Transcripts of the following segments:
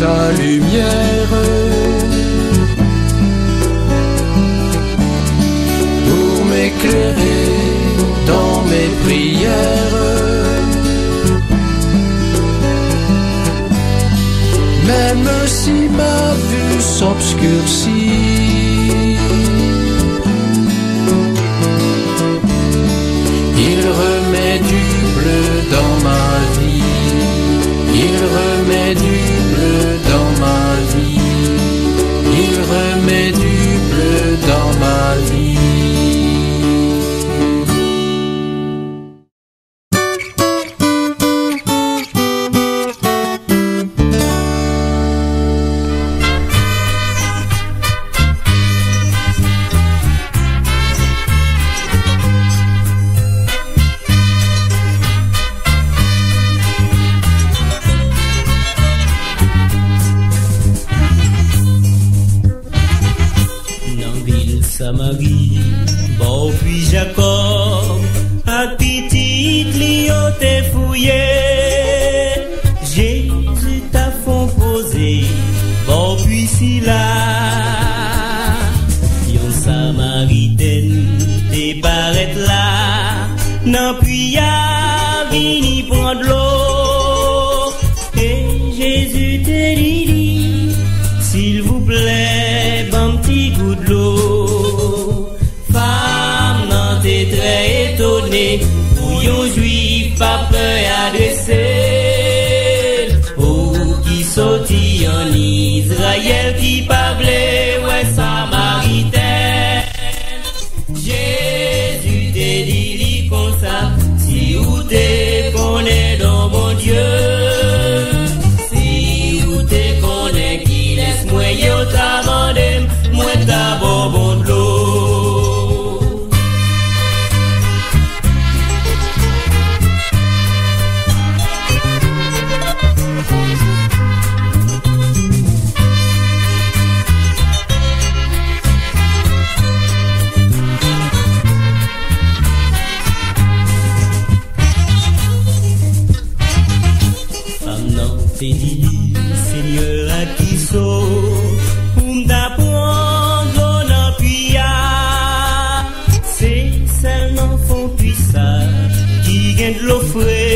sa lumière. Pour m'éclairer dans mes prières. Même si ma vue s'obscurcit. Il remet du bleu dans ma vie. Il remet du jamais 起来！lo fue.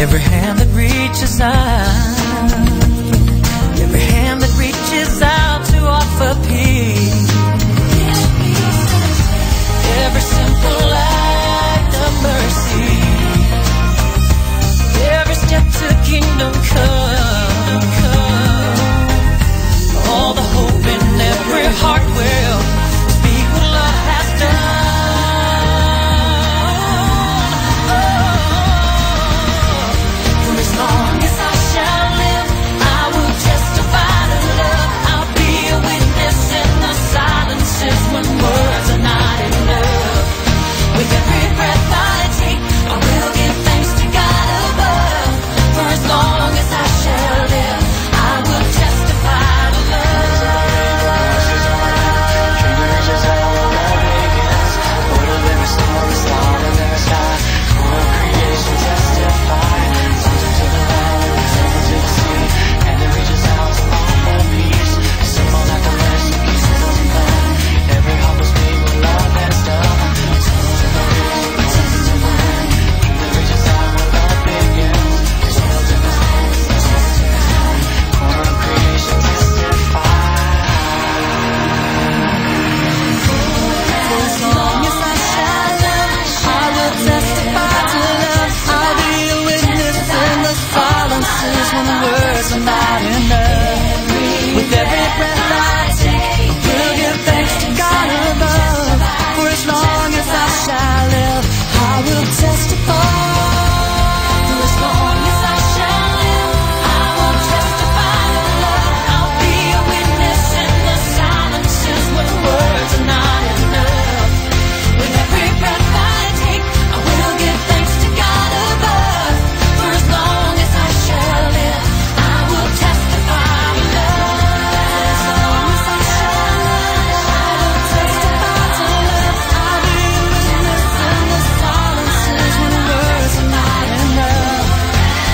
every hand that reaches out.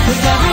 Cause every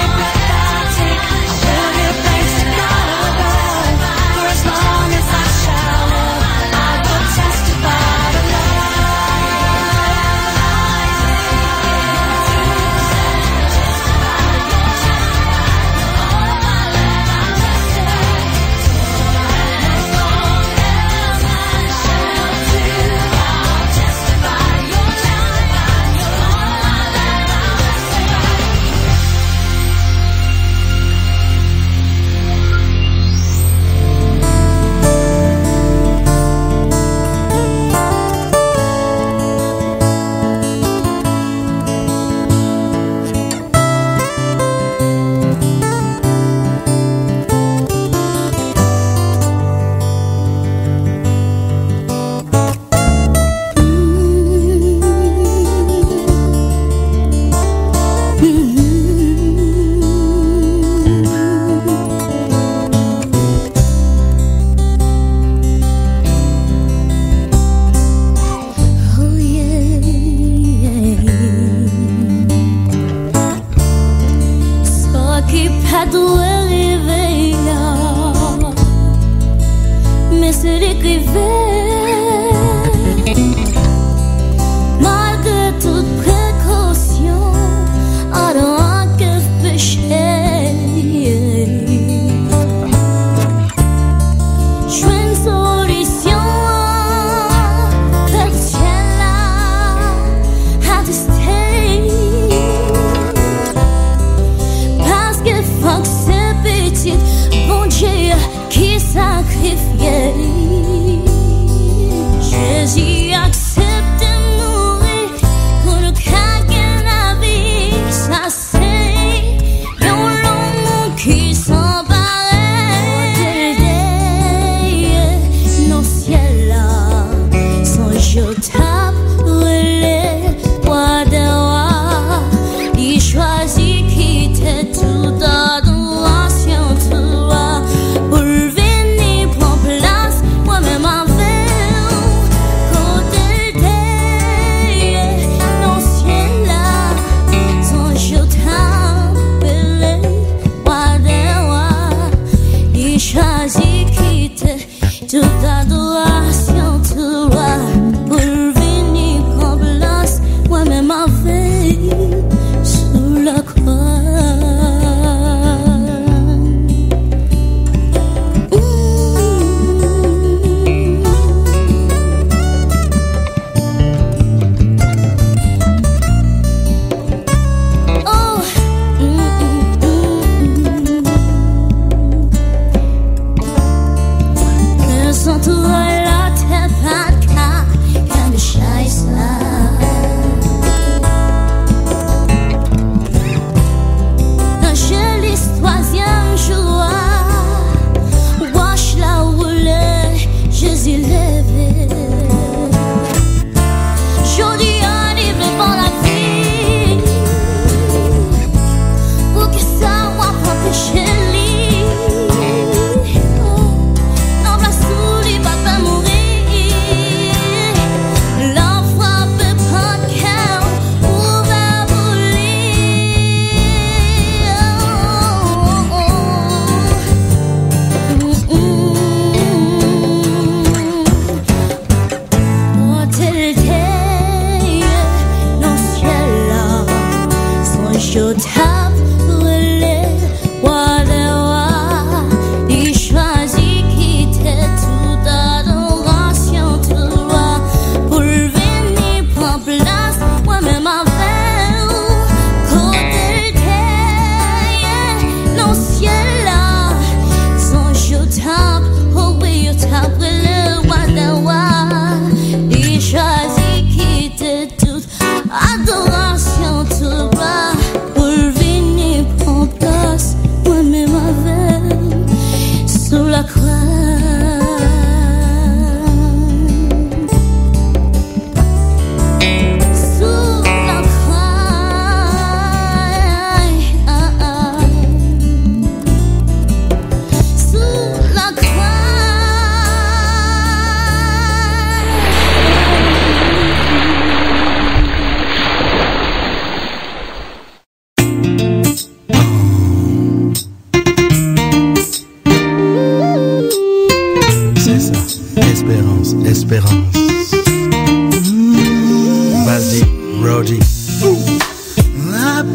À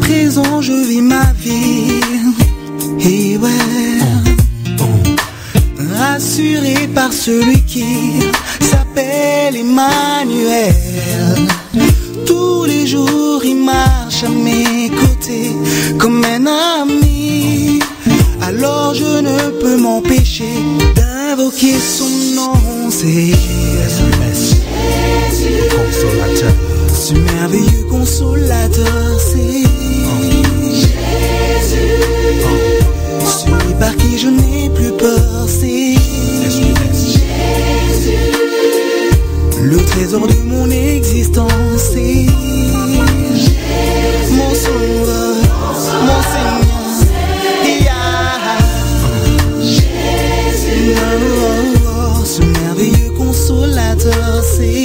présent, je vis ma vie. Et ouais. Rassuré par celui qui s'appelle Emmanuel. Tous les jours, il marche à mes côtés comme un ami. Alors je ne peux m'empêcher d'invoquer son nom. C'est sous la torsée. Jésus, celui par qui je n'ai plus peur, c'est Jésus, le trésor de mon existence, c'est Jésus, mon sauveur, mon Seigneur. Jésus, ce merveilleux consolateur, c'est